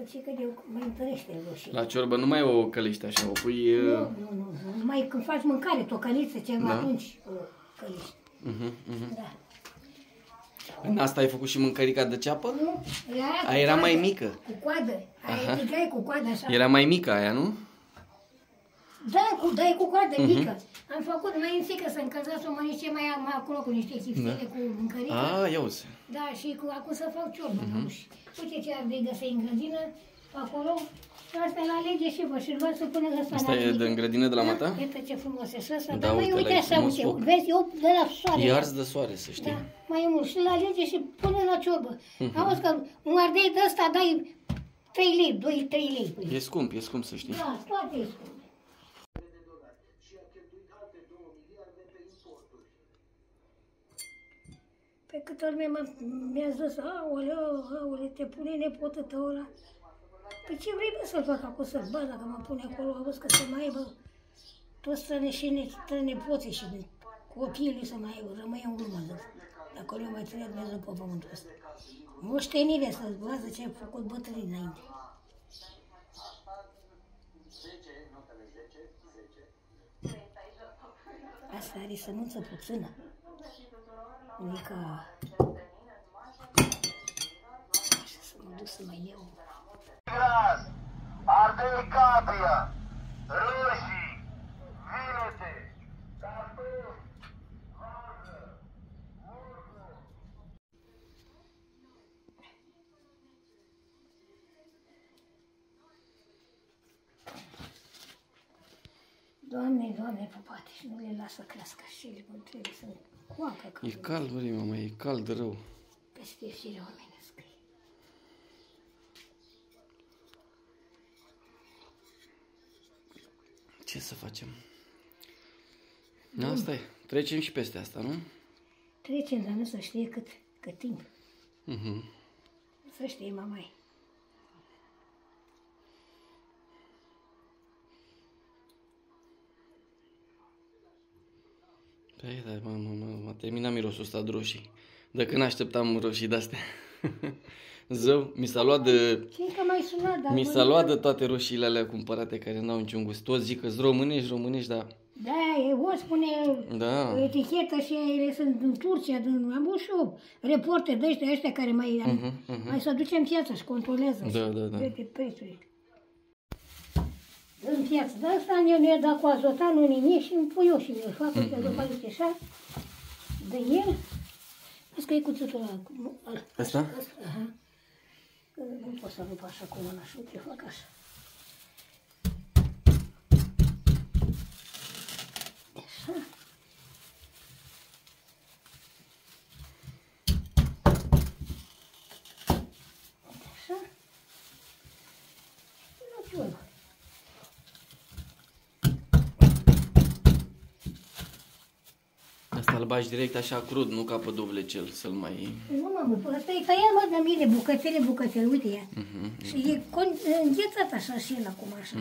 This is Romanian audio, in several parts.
Că ce că eu mai întărește roșii. La ciorbă nu mai o călești așa, o pui... Nu, uh, nu, nu, nu. Numai când faci mâncare, tocăniță, ceva, Da. atunci o căliști. mhm, mhm. Da. În asta ai făcut și mâncărica de ceapă? Nu? Era aia cu A, era mai coadă. mică. Cu coadă. Aia tigai cu coadă așa. Era mai mică aia, nu? Da, cu, da, e cu coadă Mhm. mică. Am făcut mai în frică să încălzați o măniște mai am acolo cu niște chiftere cu mâncărică. A, ia uzi. Da, și cu, acum să fac ciorbă. Mhm. Uh-huh. Uite ce ardei găsei în grădină, acolo. Și asta la alege și vă și vă să puneți asta Asta la e mică. din grădină de la mata? Uite ce frumos e și ăsta. Da, Da, mai uite, uite la așa, frumos uite. foc. Vezi, eu de la soare. E ars de soare, să știi. Da, mai mult. Și la alege și pune la ciorbă. Mhm. Uh-huh. Auzi că un ardei de ăsta dai 3 lei, 2-3 lei. Păi. E scump, e scump să știi. Da, toate e scump. Pe câtă lume m-a- mi-a zis, aoleo, aoleo, te pune nepotul tău ăla. Păi ce vrei bă să-l fac acum să-l bă, dacă mă pune acolo, auzi că să mai aibă toți străneșii, strănepoții și copiii lui să mai aibă, rămâie în urmă, zic. Dacă nu mai ține Dumnezeu pe pământul ăsta. Moștenire să-ți bază ce a făcut bătrânii înainte. Asta are sămânță puțină. Nu e ca... Așa să mă duc să mai iau. gras, ardei capria, roșii, vinete, Doamne, Doamne, popate, și nu le lasă să crească și ele cum trebuie să coacă ca E cald, băi, mama, e cald rău. peste firea omenescă. Ce să facem? Asta e. Trecem și peste asta, nu? Trecem, dar nu să știe cât, cât timp. Mhm. Să știe mamai. Păi, da, mă, mă, mă, m-a terminat mirosul ăsta de roșii. De când așteptam roșii de-astea. Zău, mi s-a luat de... Ce că mai sunat, dar... Mi bă, s-a luat de toate roșiile alea cumpărate care n-au niciun gust. Toți zic că românești, românești, dar... Da, e o spune Da. etichetă și ele sunt din Turcia, din, am avut și eu reporte de ăștia, ăștia care mai, Mhm, mai să ducem piața și controlează. Da, și da, da. Vede prețurile. În piață, dar asta nu ne da cu azotan, nu nimic și îmi pui eu și îl fac, uite, după aceea așa, de el, vezi că e cuțitul ăla. cu- ăla, Ăsta? Ăsta, aha. Că Nu pot să rup așa cu mâna și uite, fac așa. Așa. Așa. Și la ciorbă. Asta îl bagi direct așa crud, nu ca pe dublecel, să-l mai... Nu mă, bă, ăsta e tăiat, mă, de mine, bucățele, bucățele, uite ea. Mhm, Și e con- înghețat așa și el acum așa.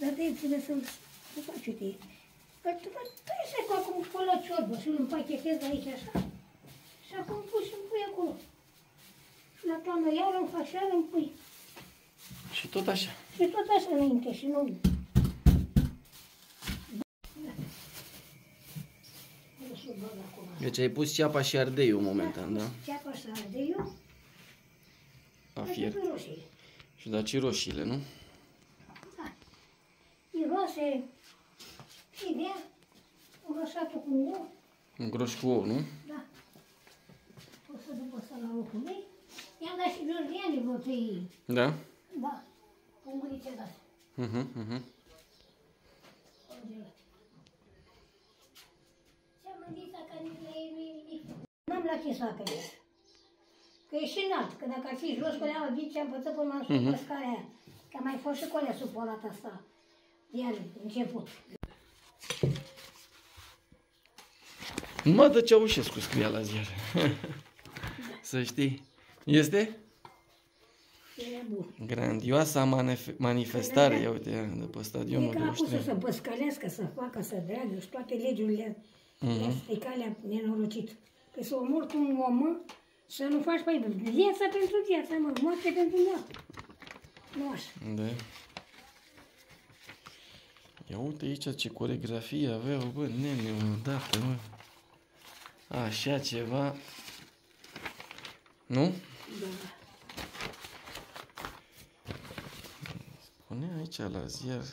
Dar de trebuie să-l să faci, uite. Păi tu mă, tai să cu acum pui la ciorbă și îl împachetezi aici așa. Și acum pui și îmi pui acolo. Și la toamnă iar îmi faci, iar îmi pui. Și tot așa. Și tot așa înainte și nu... Nu știu, bag acum. Deci ai pus ceapa și ardeiul momentan, da? Ceapa să arde eu, A și fiert. pui roșii. Și da și roșiile, nu? Da. Miroase fidea, îngrășatul cu ou, Un groș cu ou, nu? da. O să duc ăsta la locul lui. I-am dat și Georgiane vreo trei, Da? da, pungurițe de Mhm, mhm. Ce-am N-am la ce să apelez. Că e și înalt, că dacă ar fi jos cu alea, ce am învățat până m-am sus pe scara aia. Că am mai fost și cu alea supărată asta. Iar început. Mă dă Ceaușescu scria la ziar. Să știi. Este? Era bun. Grandioasa manif- manifestare, ia uite, ea, de pe stadionul E de că a pus să Uștren. se păscălească, să facă, să dreagă și toate legiurile Mhm. mm-hmm. le-a stricat, le-a nenorocit. Că să omor cu un om Să nu faci, păi, viața pentru viața, mă, moarte pentru moarte. Nu așa. Da. Ia uite aici ce coregrafie aveau, bă, nene, mă, dată, mă. Așa ceva. Nu? Da. Spune aici la ziar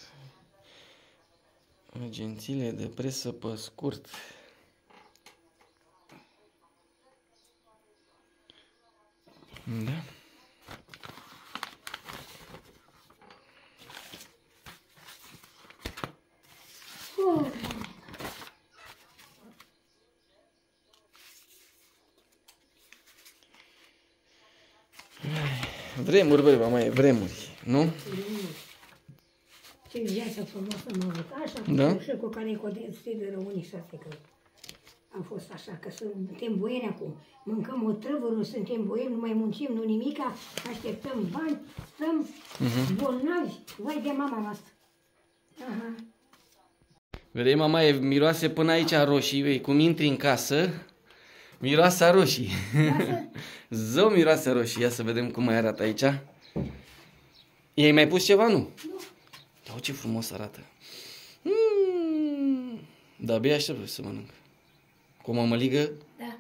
agențiile de presă pe scurt. Da. Oh, Vremuri, băi, mama, e vremuri, nu? ce viață frumoasă am avut. Așa, Da? cu și cu care cu de românii să că am fost așa, că suntem boieri acum. Mâncăm o trăvără, suntem boieri, nu mai muncim, nu nimica, așteptăm bani, stăm bolnavi. Vai de mama noastră. Aha. Vedei, mama, e miroase până aici a roșii, vei, cum intri în casă, miroase a roșii. Zău miroase a roșii, ia să vedem cum mai arată aici. I-ai mai pus ceva, nu? Nu. Uite ce frumos arată. Mm. Da, abia aștept să mănânc. Cu o mămăligă? Da.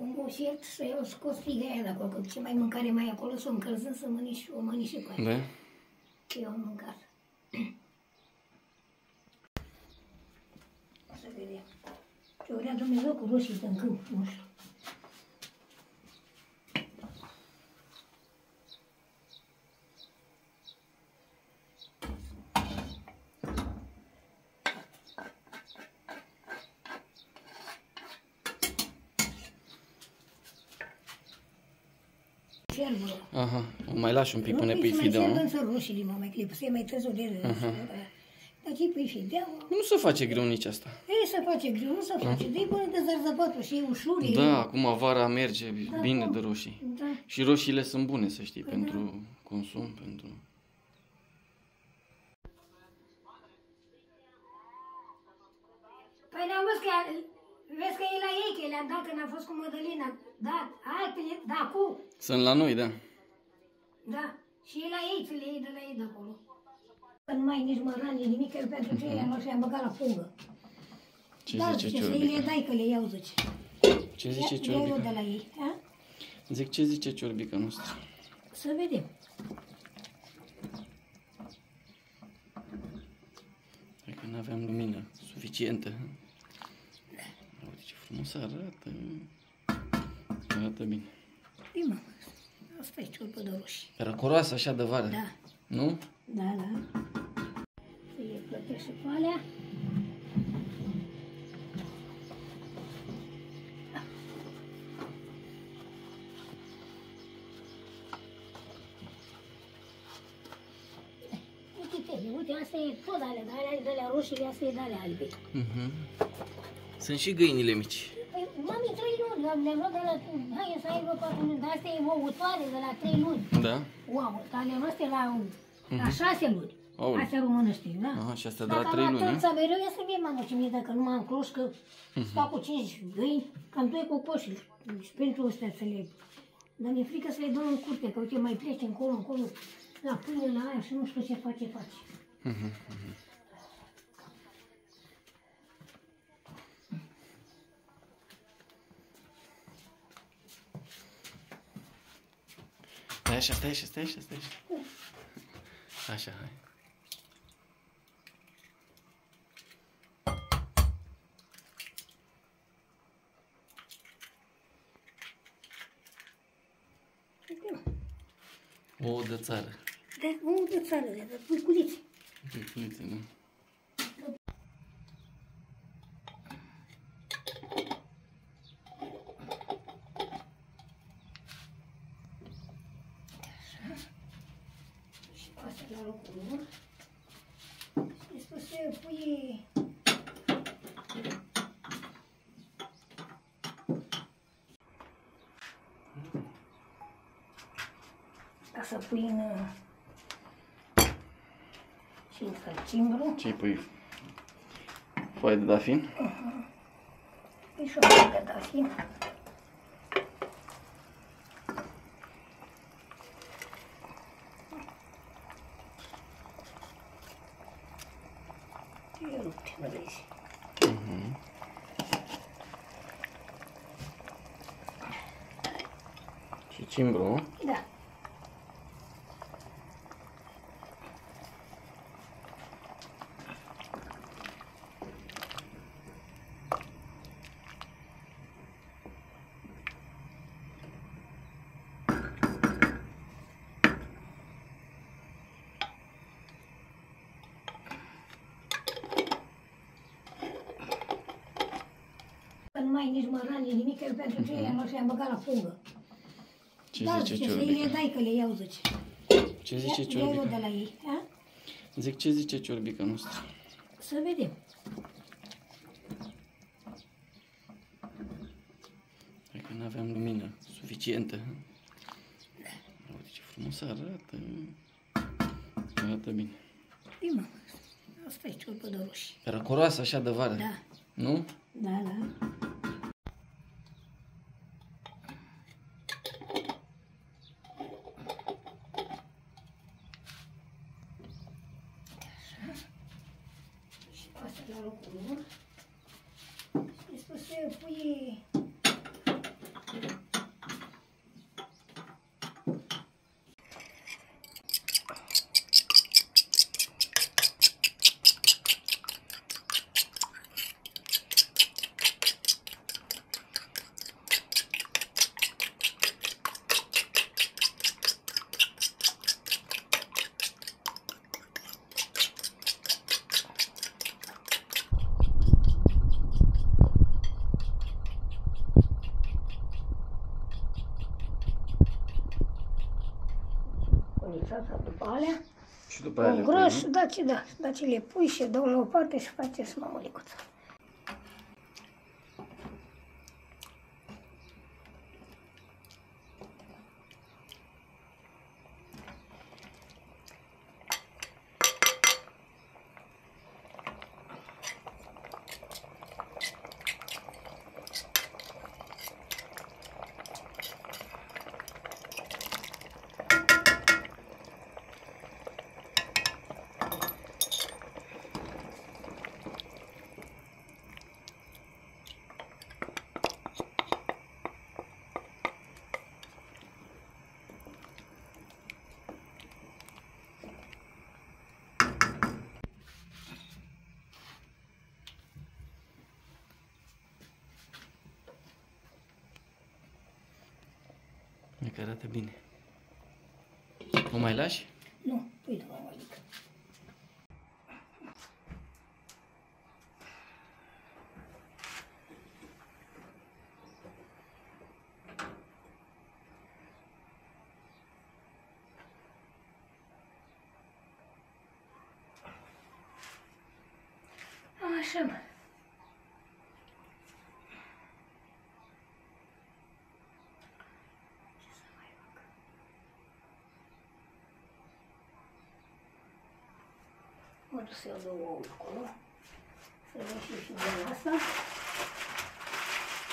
Un bușet să iau scos figa aia de acolo, că ce mai mâncare mai e acolo, să o încălzăm să mănânci, o mănânci și cu aia. Da? Că eu am mâncat. O să vedem. Ce vrea Dumnezeu cu roșii din câmp, nu știu. Fierbă. Aha, o mai lași un pic până Nu, pui păi să fideaua, mai nu? fierb însă roșiile, mă, mai clip, să mai tăză de râs. Dar ce pui fideaua? Nu se face greu nici asta. Ei, se face greu, nu se face. De-i până de zarzăpatul și e ușor. e- Da, acum vara merge bine de roșii. Da. Și roșiile sunt bune, să știi, pentru consum, pentru... Păi ne-am văzut că, vezi că e la ei, că le-am dat când am fost cu Mădălina. Da, altele, da, cu, Sunt la noi, da. da. Și e la ei, ți le iei de la ei de acolo. Că nu mai e nici mărani, nimic, că pentru ce le-am luat și le-am băgat la fungă. Ce da, zice zice, să îi le ciorbica? dai că le iau, zice. Ce zice Ia- iau eu de ciorbica? la ei, da? Zic, ce zice ciorbica noastră? Să vedem. Hai că nu aveam lumină suficientă. Uite ce frumos arată. Arată bine. Bine, mă, asta e ciorbă de roșii. Răcoroasă așa de vară. Da. Nu? Da, da. Să le plătești și pe alea. Uite, Tele, uite, asta e tot alea, dar alea de alea roșiile, astea e de alea albe. Mhm. Sunt și găinile mici. Păi, mami, trei luni, le-am le-am luat de la, hai să aibă patru luni, dar astea e ouătoare de la trei luni. Da? Wow, dar le-am astea la, la șase luni. Aoleu. Astea românești, da? Aha, și astea de la Dacă trei am luni, atunța mereu, ia să vedem, mamă, ce mi dacă nu m-am croș, că stau cu cinci găini, cam doi cocoși. Și pentru ăstea să le... Dar mi-e frică să le dăm în curte, că uite, mai plece încolo, încolo, la pâine, la aia și nu știu ce face, face. Stai așa, stai așa, stai așa, stai așa. Așa, hai. Uite, O de țară. Da, o de țară, de pulculițe. Uite, nu? să pui în... și în cimbru. Ce pui? Foaie de dafin? Uh-huh. Pui și o de dafin. Uh-huh. Cimbru? Da. Nici mărani, nimic, el pentru ce ea nu și-a băgat la fungă. Ce da, zice zice, să îi le ciorbica? dai că le iau, zice. Ce zice Ia- ia-i ciorbica? de la ei, a? Zic, ce zice ciorbica noastră? Să vedem. Hai că nu aveam lumină suficientă. Uite ce frumos arată. Arată bine. Bine, mă. Asta e ciorpă de roșii. Răcoroasă așa de vară. Da, Nu? da, da. Și asta la locul lor. Este să pui conițata după alea. Și după aia Un le gros, pui, nu? da, ce da, da, ce le pui și dau la o parte și faceți mamălicuță. Că arată bine. O mai lași? Nu, pui de mamălică. Așa, mă. Ce să mai fac? Mă duc să iau două ouă acolo. Să văd și și de asta.